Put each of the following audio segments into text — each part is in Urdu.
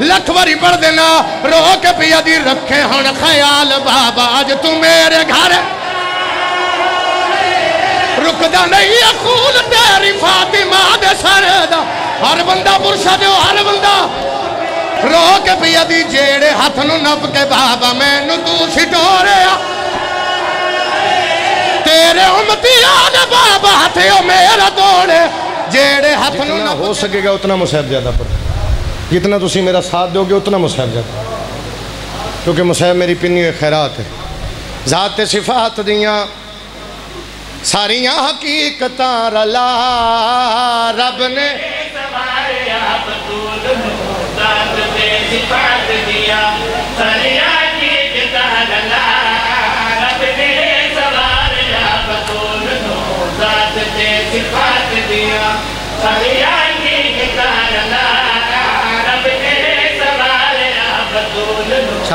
لکھ باری پڑھ دینا رو کے پیا دی رکھے ہن خیال بابا آج تو میرے گھر۔ رکدا نہیں اخول تیری فاطمہ دے سر دا۔ ہر بندہ دیو ہر بندہ۔ رو کے پیا دی جیڑے ہاتھ نو نپ کے بابا میں نو تو سٹورے آ تیرے امتی آنے بابا ہاتھے ہو میرا دوڑے۔ جیڑے ہاتھ نو نپ ہو سکے گا اتنا مسیب زیادہ پر جتنا تسی میرا ساتھ دو گے اتنا مسیب زیادہ کیونکہ مسیب میری پنی خیرات ہے۔ ذات صفات دیاں، ساریاں حقیقتاں رلا۔ رب نے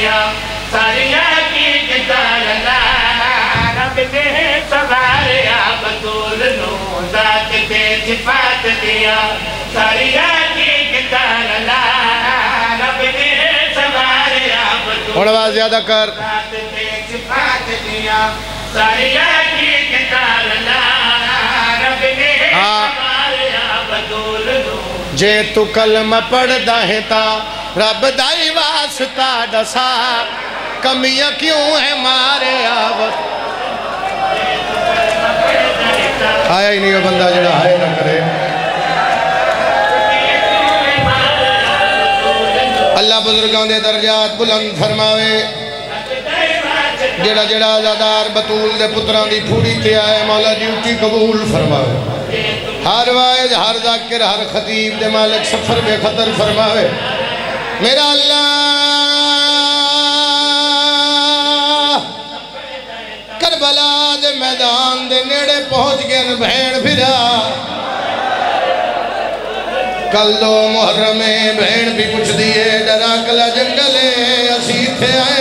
اے بس اور آواز زیادہ کر۔ جے تو کلمہ پڑھ داہتا رب دائی واسطہ ڈسا، کمیاں کیوں ہیں مارے آوت؟ آیا ہی نہیں وہ بندہ جڑا ہائے نہ کرے۔ اللہ بزرگاں دے درجات بلند فرماوے۔ جڑا جڑا آزادار بطول دے پتران دی پھوڑی تے آئے، مولا جی ڈیوٹی قبول فرماوے۔ ہر وائد ہر ذاکر، ہر خطیب دے مالک سفر بے خطر فرماوے۔ میرا اللہ کربلا دے میدان دے نیڑے پہنچ گئے بھیڑ پھرا کل دو محرم بھیڑ بھی پوچھ دیئے ڈرا کلا جنگلے، اسی تھے آئے۔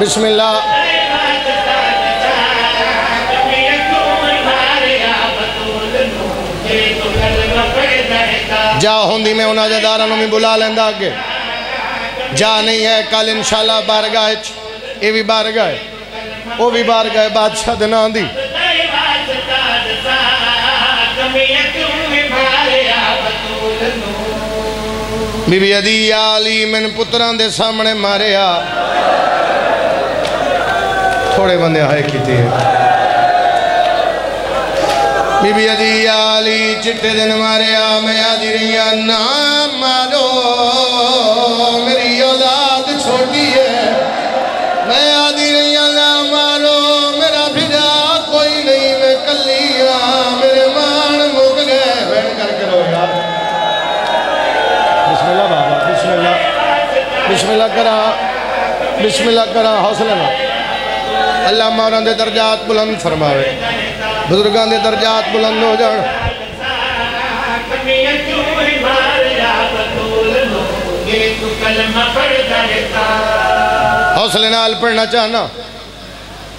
بسم اللہ۔ جا ہوندی میں انہا جدارانوں میں بلا لیندہ آگے جا نہیں ہے کل انشاءاللہ بارگاہ یہ بھی بارگاہ وہ بھی بارگاہ بادشاہ دنان دی۔ بی بی عدی آلی من پتران دے سامنے مارے آ تھوڑے بندے آئے کی تھی بی بی عدی آلی چٹے دن مارے آ میں آدھی رہی آ نام مارو میری اولاد چھوٹی ہے میں آدھی رہی آ نام مارو میرا بھیجا کوئی نہیں میں کلی آ میرے مان مک گئے بیٹھ کر کے رو یار بسم اللہ بابا بسم اللہ بسم اللہ کرا بسم اللہ کرا حوصلہ نہ اللہ ماران دے درجات بلند فرماوے بزرگان دے درجات بلند ہو جان حوصلے نال پڑھنا چاہنا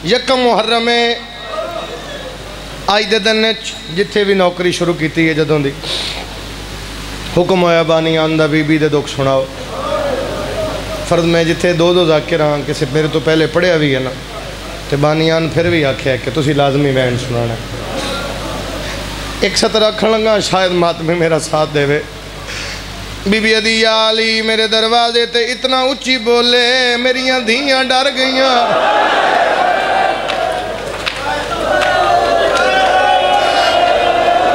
یکم محرم میں آئی دے دن جتھے بھی نوکری شروع کیتی ہے جدوں دی حکم ہویا بانی آندہ بی بی دے دکھ سناؤ فرد میں جتھے دو دو ذاکر ہاں کسی میرے تو پہلے پڑھیا بھی ہے نا تے بانیان پھر بھی آکھے کہ تسی لازمی وین سنانا ہے۔ ایک سترہ کھڑنگا شاید مات میں میرا ساتھ دے وے۔ بی بی ادی آلی میرے دروازے تے اتنا اچھی بولے، میریاں دھیاں ڈار گئیاں۔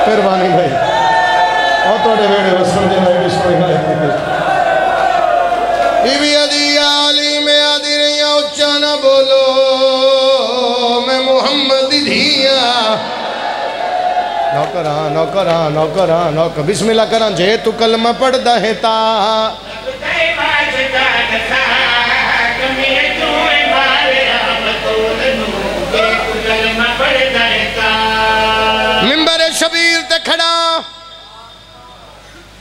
پھر بانی بھائی اوٹوڑے بیڑے ہو۔ نوکراں نوکراں نوکراں نوکر بسم اللہ کراں جے تو کلمہ پڑھ دا ہے تا ممبر شبیر تے کھڑا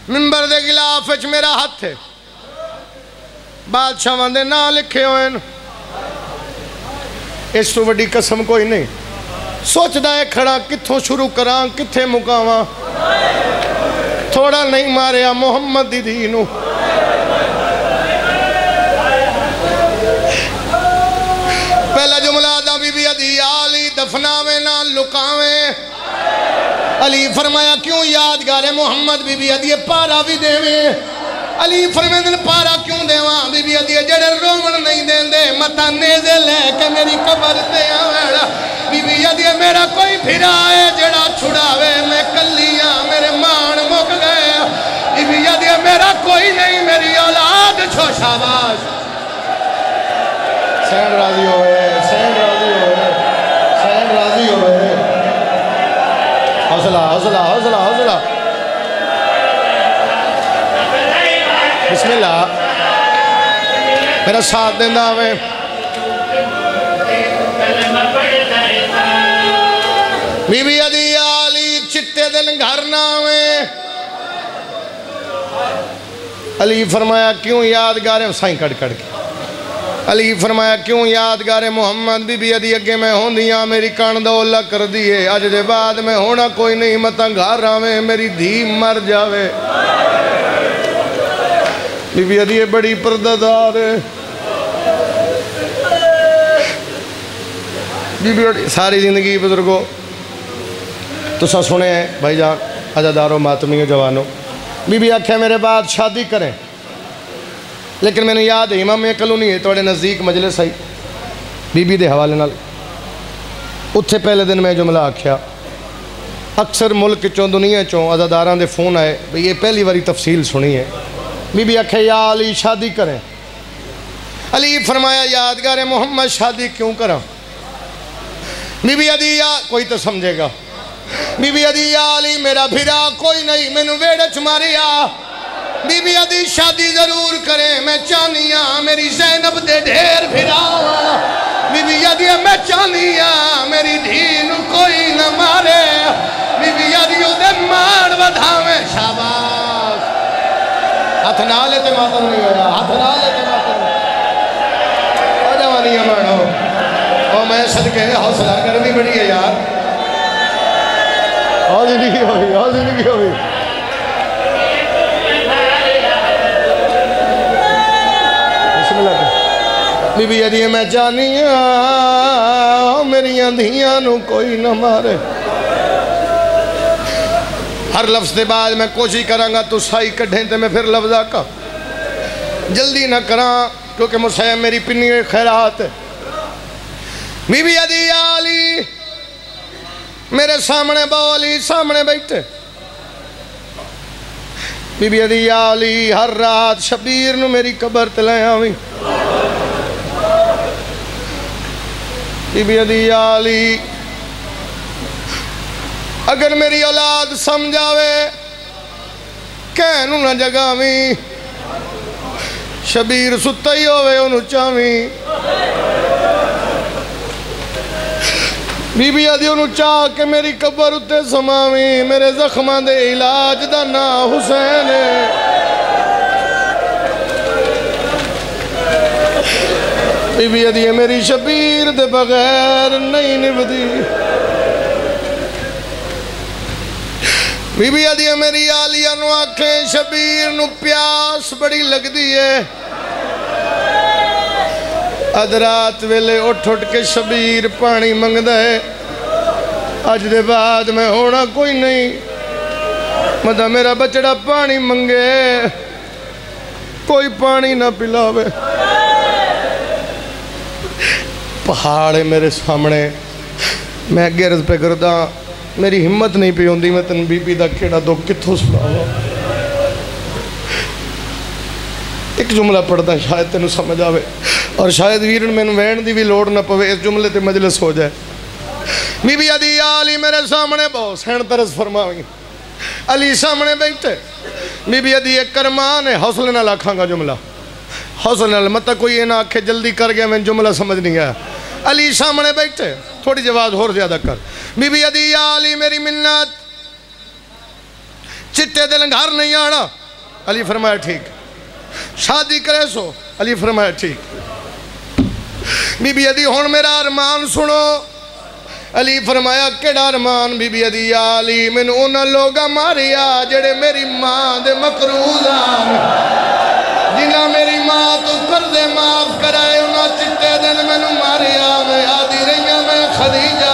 ممبر دے گلاف وچ میرا ہاتھ ہے بادشاہ دے نا لکھے ہوئے ن اس تو وڈی قسم کوئی نہیں سوچدا ہے کھڑا، کتھوں شروع کران کتھے مقاواں تھوڑا نہیں ماریا محمد دی دینو پہلا جملہ دا بی بی عدی آلی دفناوے نہ لکاوے۔ علی فرمایا، کیوں یادگار محمد بی بی عدی پارا بھی دیوے علی فرمائے دن پارا کیوں دیواں بی بی عدی جڑے رومن نہیں دین دے متا نیزے لے کے میری قبر دے آوڑا بی بی عدی میرا کوئی پھرا ہے، جڑا چھڑاوے میں کلیاں میرے مان مک گئے۔ بی بی عدی میرا کوئی نہیں، میری اولاد چھو شاباش۔ سین راضی ہوئے، سین راضی ہوئے، سین راضی ہوئے۔ حوصلہ حوصلہ حوصلہ حوصلہ۔ بسم اللہ۔ میرا ساتھ دینا ہوئے۔ بی بی عدی آلی چٹے دن گھر نہ ہوئے علی فرمایا کیوں یادگار ہے سائیں کڑ کڑ کے علی فرمایا کیوں یادگار محمد بی بی عدی اگے میں ہوں دیاں میری کان دو اللہ کر دیئے آج دے بعد میں ہونا کوئی نہیں متا گھر آوے میری دھی مر جاوے بی بی عدی بڑی پرددار ہے بی بی عدی ساری زندگی بزرگو تو سا سنے بھائی جان عزاداروں ماتمیوں جوانوں بی بی آکھے میرے بعد شادی کریں لیکن میں نے یاد ہے امام کلونی ہے توڑے نزدیک مجلس آئی بی بی دے حوالے نال اتھے پہلے دن میں جملہ آکھیا اکثر ملک چون دنیا چون عزاداراں دے فون آئے بھئی یہ پہلی واری تفصیل سنی ہے بی بی آکھے یا علی شادی کریں علی فرمایا یادگار محمد شادی کیوں کریں بی بی عدی یا کوئی تو سمجھے گا بی بی عدی یا علی میرا بھیرا کوئی نہیں میں نو ویڑچ ماریا بی بی عدی شادی ضرور کرے میں چانیا میری زینب دے ڈھیر بھیرا بی بی عدی میں چانیا میری دھین کوئی نہ مارے بی بی عدی دے مار بدھاویں شاباش ہاتھ نالے تے ماتم نہیں ہویا ہاتھ نالے تے ماتم او جوانی امانو او میں صدقے حوصلہ گرمی بڑی ہے یار او زندگی ہوئی او بسم اللہ بی بی عدی میں جانیا میری اندھیاں نو کوئی نہ مارے ہر لفظ دے بعد میں کوشش کروں گا تو سائی کڈھیں تے میں پھر لفظہ کا جلدی نہ کراں کیونکہ مسیح میری پنی خیرات ہے بی بی عدی آلی میرے سامنے بولی سامنے بیٹھے بی بی عدی آلی ہر رات شبیر نو میری قبر تلائیں آویں بی بی عدی آلی اگر میری اولاد سمجھاوے کہنو نہ جگاویں شبیر ستا ہی ہوئے انہوں چاویں بی بی آدھی انہوں چاہ کے میری قبر اتے سماویں میرے زخمان دے علاج دا نا حسین بی بی آدھی میری شبیر دے بغیر نہیں نبدی بی بی آدھی میری آلیہ نو آنکھیں، شبیر نو پیاس بڑی لگ دی ہے ادرات ویلے اٹھ اٹھ کے شبیر پانی منگ ہے اج دے بعد میں ہونا کوئی نہیں مدہ میرا بچڑا پانی منگے کوئی پانی نہ پلاوے پہاڑ ہے میرے سامنے میں اگے پہ کردا میری ہمت نہیں پی ہوندی میں تن بی بی دا کیڑا دو کتھوں سناوا ایک جملہ پڑھدا شاید تینوں سمجھ آوے اور شاید ویر مینوں وہن دی بھی لوڑ نہ پوے، اس جملے تے مجلس ہو جائے۔ بی بی عدی علی میرے سامنے بہت سین ترس فرماویں۔ علی سامنے بیٹھے۔ بی بی عدی ایک کرمان ہے، حوصلے نہ لاکھاں گا جملہ۔ حوصلے نہ مت کوئی یہ نہ آکھے، جلدی کر گیا میں جملہ سمجھ نہیں آیا۔ علی سامنے بیٹھے، تھوڑی جی جواز ہور زیادہ کر۔ بی بی عدی یا میری منت۔ چٹے دل گھر نہیں آنا۔ علی فرمایا ٹھیک۔ شادی کرے سو، علی فرمایا ٹھیک۔ بی بی ادی ہون میرا ارمان سنو۔ علی فرمایا، کیڑا ارمان بی بی ادی یا علی؟ من انہاں لوگا ماریا جڑے میری ماں دے مفروضان جنہاں میری ماں تو کر دے کرائے، انہاں چٹے دن میں ماریا۔ میں آدھی رہیاں میں خدیجہ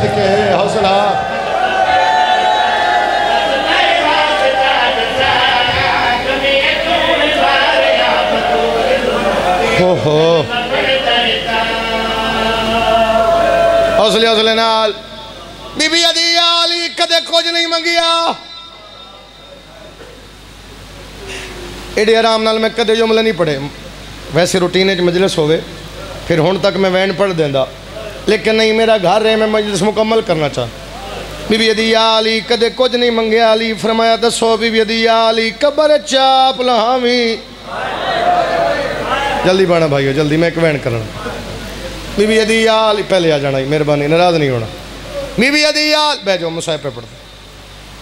صدقے حوصلہ ہو ہو حوصلے حوصلے نال بی بی عدی آلی کدے کچھ نہیں منگیا ایڈی آرام نال میں کدے جملہ نہیں پڑے ویسے روٹین وچ مجلس ہوئے پھر ہون تک میں وین پڑھ دیندا لیکن نہیں، میرا گھر رہے میں مجلس مکمل کرنا چاہتا بی بی ادیا علی کدے کچھ نہیں منگیا علی۔ فرمایا، دسو بی بی ادیا علی قبر چاپ لہامی جلدی بانا بھائیو، جلدی، میں ایک وین کرنا۔ بی بی ادیا علی پہلے آ جانا، مہربانی، ناراض نہیں ہونا۔ بی بی ادیا بہ جاؤ مصاحب پہ پڑھتے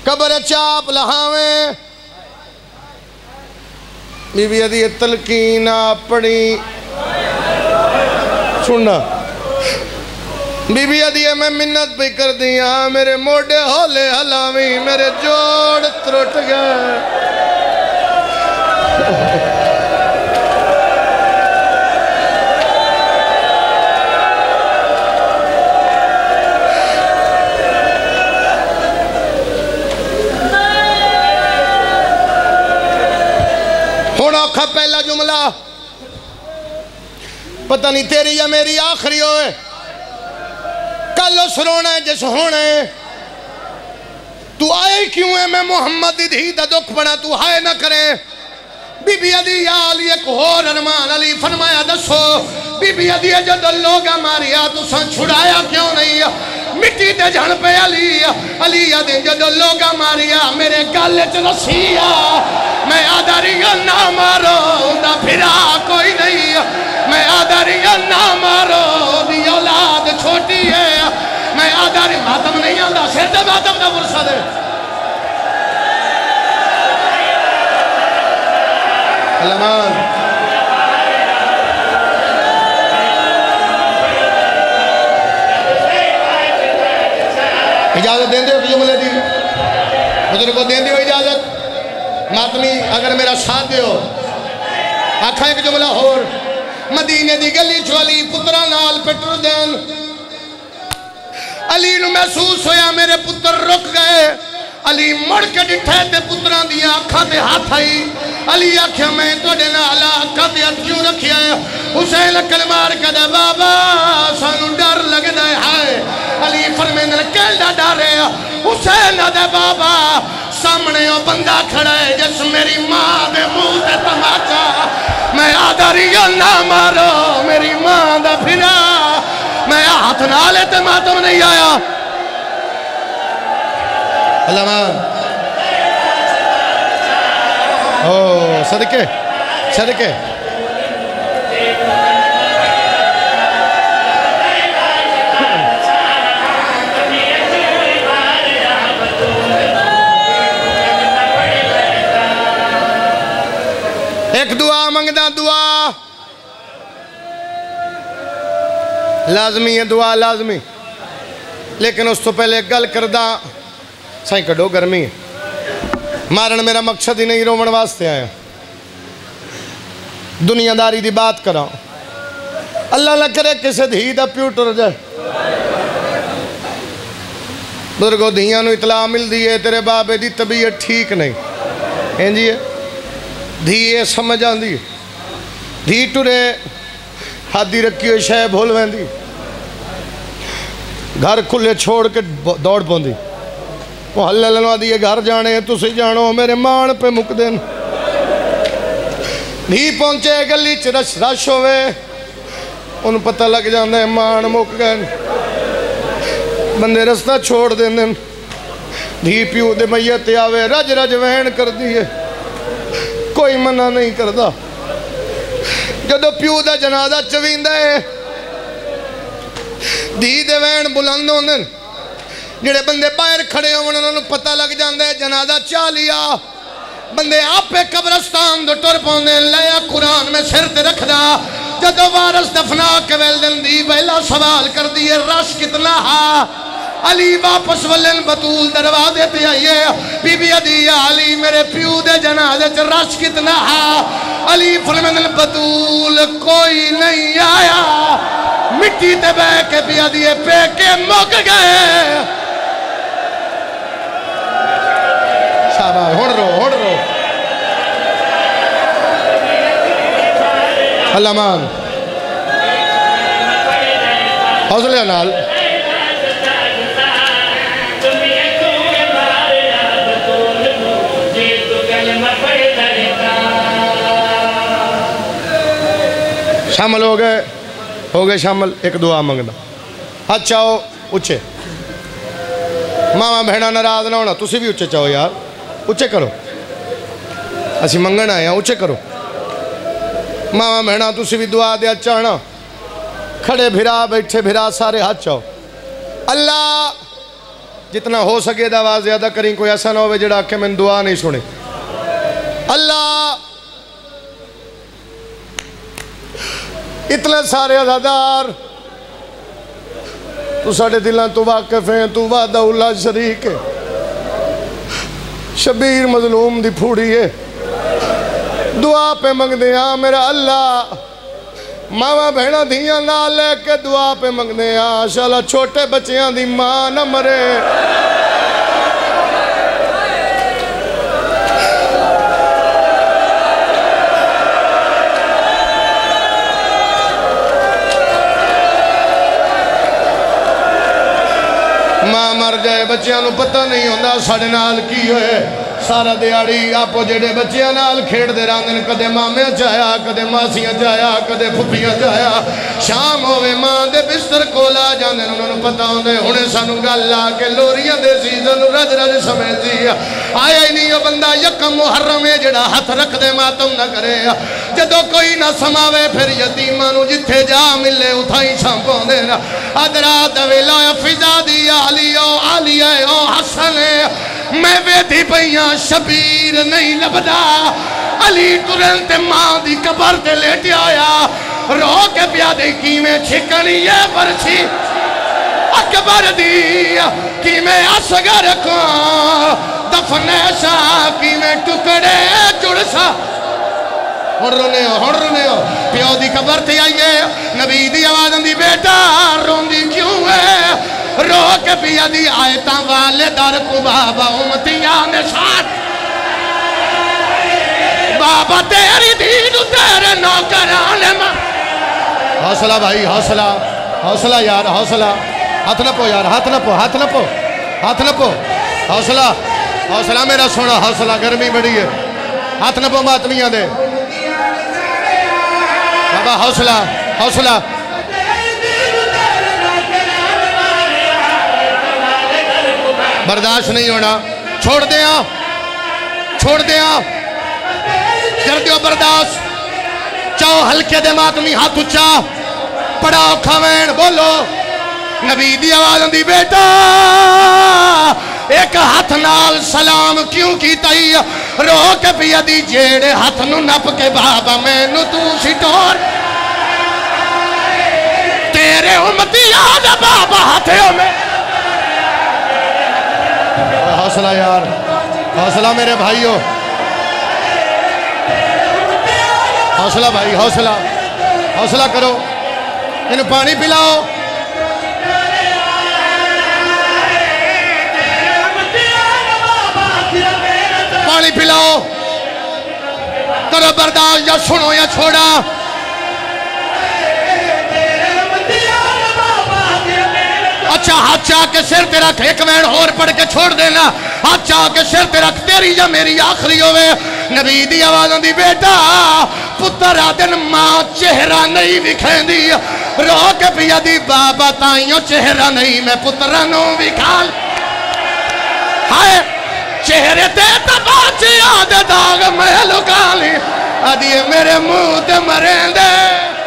قبر چاپ لہاویں بی بی ادی تلقین پڑھی سننا۔ بی بی ادیے میں منت بھی کر دیا میرے موڑے ہولے ہلاوی میرے جوڑ ترٹ گئے۔ ہونا اوکھا پہلا جملہ، پتہ نہیں تیری یا میری آخری ہوئے۔ لو سرونا ہے، جس ہونا ہے۔ تو آئے کیوں ہے؟ میں محمد دی دا دکھ بنا، تو ہائے نہ کرے۔ بی بی علی یا علی ایک ہو رنمان علی، فرمایا دسو۔ بی بی علی جد لوگا ماریا تو سن چھڑایا کیوں نہیں؟ مٹی دے جھن پہ علی۔ علی دے جد لوگا ماریا، میرے گالے چ رسیا میں آدھاری نہ مارو سارے ماتم نہیں آتا سر دے ماتم کا مرسہ ہے علمان اجازت دیں دے ہو جملے دی۔ بزرگوں دیں دے ہو اجازت۔ ماتمی، اگر میرا ساتھ دے ہو آنکھا ایک جملہ ہور۔ مدینہ دی گلی چوالی پترہ نال پٹر دین۔ علی نو محسوس ہویا، میرے پتر رک گئے۔ علی مڑ کے ڈٹھے تے پتران دیا آنکھاں تے ہاتھ آئی۔ علی آکھیا، میں تو ڈینا علا آنکھاں تے ہاتھ کیوں رکھیا ہے؟ حسین اکل مار کدے بابا، سانو ڈر لگنا ہے۔ علی فرمین رکیل دا ڈر حسین دے، بابا، سامنے او بندہ کھڑا ہے، جس میری ماں دے منہ تے تماچا میں آدھاری نہ مارو، میری ماں دا پھرا۔ میں ہاتھ نہ لیتے ماتم نہیں آیا۔ علامہ او، صدقے صدقے۔ ایک دعا، منگنا دعا۔ لازمی ہے، دعا لازمی۔ لیکن اس تو پہلے گل کردہ سائیں کڈو، گرمی ہے۔ مارن میرا مقصد ہی نہیں، رومن واسطے آیا۔ دنیا داری دی بات کرا اللہ نہ کرے کسے دھی دا پیو ٹر جائے۔ بزرگو، دھیاں نو اطلاع مل دی ہے، تیرے بابے دی طبیعت ٹھیک نہیں۔ ہیں جی دھی یہ سمجھ آندی دھی ٹرے، ہادی رکھی ہوئے شے بھول ویندی۔ دی گھر کھلے چھوڑ کے دوڑ پون دی وہ حلے لنوا دیئے گھر جانے ہیں تو سی جانو میرے مان پہ مک دین دھی پہنچے گلی چرش رش ہوئے ان پتہ لگ جاندے مان مک گئے بندے رستہ چھوڑ دیں دیں دھی پیو دے میت آوے رج رج وین کر دیئے کوئی منع نہیں کردہ جدو پیو دا جنازہ چوین دے وین بلند ہوں جڑے بندے باہر کھڑے ہوں انہوں نے پتہ لگ جاندے جنازہ چالیا بندے آپ پہ قبرستان دو ٹر پوندے لیا قرآن میں سرت رکھ دا جدو وارس دفنا کے ویل دن دی بیلا سوال کر دیئے رش کتنا ہاں علی واپس ولن بطول دروازے تے آئیے بی بی ادی علی، میرے پیو دے جنازے چ رش کتنا ہا علی فرمن بطول کوئی نہیں آیا۔ مٹی تے بے کے بی ادی پہ کے مک گئے۔ شاباش ہن رو ہن رو۔ اللہ مان۔ حوصلے نال۔ شامل ہو گئے ہو گئے شامل ایک دعا منگنا ہاتھ چاہو اچھے ماما بہنا ناراض نہ ہونا تسی بھی اچھے چاہو یار اچھے کرو اسی منگنا آیا اچھے کرو ماما بہنا تسی بھی دعا دیا چاہنا کھڑے بھرا بیٹھے بھرا سارے ہاتھ چاہو اللہ جتنا ہو سکے دعویٰ زیادہ کریں کوئی ایسا نہ ہوئے جڑا کہ میں دعا نہیں سنے اللہ اتنے سارے عزادار تو ساڑھے دلان تو واقف ہیں، تو وعدہ اللہ شریک ہے۔ شبیر مظلوم دی پھوڑی ہے۔ دعا پہ منگ دیا ہاں میرا اللہ۔ ماما بہنا دھیاں نہ لے کے دعا پہ منگ دیا ہاں۔ شالا چھوٹے بچیاں دی ماں نہ مرے۔ ماں مر جائے بچیاں نو پتہ نہیں ہوندہ ساڑھے نال کی ہوئے سارا دیاڑی آپو جڑے بچیاں نال کھیڑ دے راندن کدے مامے جایا کدے ماسیاں جایا کدے پھپیاں جایا شام ہوئے ماں دے بستر کولا جاندن انہوں نے پتہ ہوندے ہونے سانو گالا کے لوریاں دے سیزن رج رج سمجھ دیا آیا ہی نہیں بندہ یکم محرم ہے جڑا ہاتھ رکھ دے ماتم نہ کرے جدو کوئی نہ سماوے، پھر یتیمانو جتھے جا ملے، اتھائی چھاپوں دے نا۔ ادرات ویلا فضا دی آلی او آلی حسن میں ویدھی پہیاں شبیر نہیں لبدا۔ علی ترنت ماں دی کبر تے لیٹی آیا۔ رو کے پیادے کی میں چھکنی یہ پرچھی اکبر دی کی میں اسگر کو دفنے شا کی میں ٹکڑے جڑسا ہن رونے ہو، ہن رونے ہو۔ پیو دی قبر تے آئیے۔ نبی دی آواز دی بیٹا، روندی کیوں ہے؟ رو کے پیا دی آیتاں والے در کو بابا امتیاں نشان بابا تیری دین تیرے نوکرانے ماں حوصلہ بھائی، حوصلہ۔ حوصلہ یار، حوصلہ۔ ہاتھ نہ پو یار، ہاتھ نہ پو، ہاتھ نہ پو۔ ہاتھ نہ پو۔ حوصلہ۔ حوصلہ میرا سونا، حوصلہ گرمی بڑی ہے۔ ہاتھ نہ پو ماتمیاں دے بابا حوصلہ حوصلہ۔ برداشت نہیں ہونا۔ چھوڑ دیا چھوڑ دیا کر دیو برداشت۔ چاہو ہلکے دے ماتمی ہاتھ اچھا پڑھاؤ کھوین بولو۔ نبی دی آواز دی بیٹا، ایک ہاتھ نال سلام کیوں کی تائی رو کے پیا دی، جیڑے ہاتھ نو نپ کے بابا میں نو تو سٹور۔ میرے امتی یاد بابا ہاتھیوں میں۔ حوصلہ یار، حوصلہ میرے بھائیوں۔ حوصلہ بھائی، حوصلہ۔ حوصلہ کرو۔ انہوں پانی پلاؤ۔ پانی پلاؤ۔ کرو برداشت یا سنو یا چھوڑا۔ اچھا ہاتھ چاہ کے سر تے رکھ ایک وین اور پڑھ کے چھوڑ دینا۔ ہاتھ چاہ کے سر تے رکھ تیری یا میری آخری ہوئے نبی دی آوازوں دی بیٹا پتر آدن ماں چہرہ نہیں بکھیں دی رو کے پیا دی بابا تائیوں چہرہ نہیں، میں پترانوں بکھال ہائے، چہرے تے تباچی آدھے داغ میں لکالی ادھیے میرے منہ تے مرین دے۔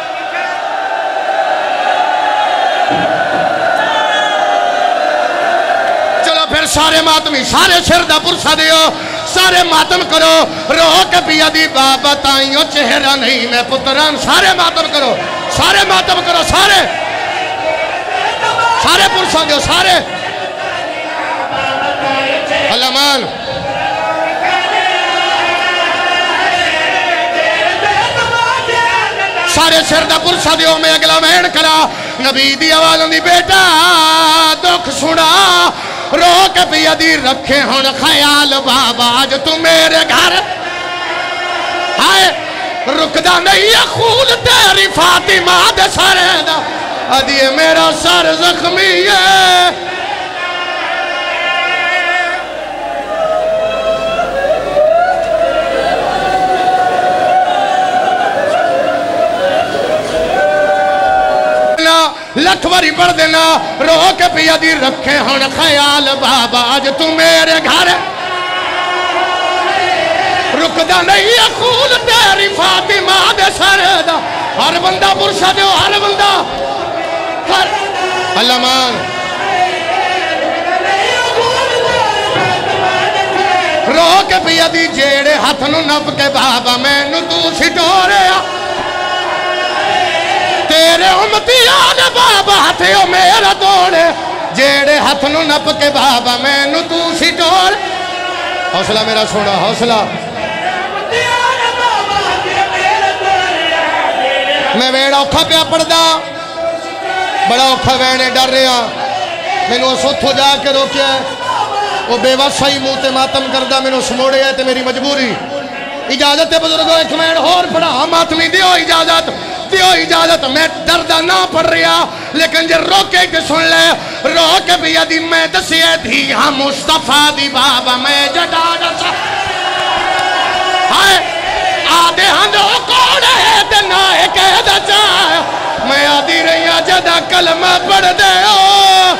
سارے ماتمی سارے سر دا پرسا دیو، سارے ماتم کرو۔ رو کے پیا دی بابا، تائیوں چہرہ نہیں، میں پتران، سارے ماتم کرو۔ سارے ماتم کرو، سارے۔ سارے پرسا دیو، سارے۔ اللہ مان سارے سر دا پرسا دیو، میں اگلا مہن کرا۔ نبی دی آوازوں دی بیٹا، دکھ سنا۔ روک بھی ادی رکھے ہون خیال بابا، آج تو میرے گھر۔ ہائے، رکدا نہیں ہے تیری فاطمہ دے سرے دا۔ ادھیے میرا سر زخمی ہے۔ لکھ باری پڑھ دینا، رو کے پیا دی رکھے ہون خیال، بابا، آج تو میرے گھر۔ رکدا نہیں ہے تیری فاطمہ دے سارے دا۔ ہر بندہ برشا دیو ہر بندہ۔ ہر۔ اللہ مان۔ رو کے پیا دی جیڑے ہاتھ نو نپ کے، بابا میں نو تو سٹوریا۔ تیرے امتی آنے بابا ہاتھے ہو میرا دوڑے جیڑے ہاتھ نو نپ کے بابا میں نو تو سٹور حوصلہ میرا سونا حوصلہ میں ویڑا اوکھا پیا پڑھدا بڑا اوکھا ویڑے ڈر رہا میں نو سوتھو جا کے روکیا ہے وہ بے واسائی موتے ماتم کردہ میں نو سموڑے ہے تے میری مجبوری اجازت ہے بزرگوں ایک ویڑ اور پڑھا ماتمی دیو اجازت دیو اجازت، میں دردہ نہ پڑھ رہا، لیکن جے روکے کے سن لے روکے بھی یدی میں دسیے تھی ہم مصطفیٰ دی بابا میں جڑا دسا۔ ہائے، آدھے ہندو کون ہے دنا ہے کہہ دا میں آدھی رہی ہاں جدا کلمہ پڑھ دے ہو۔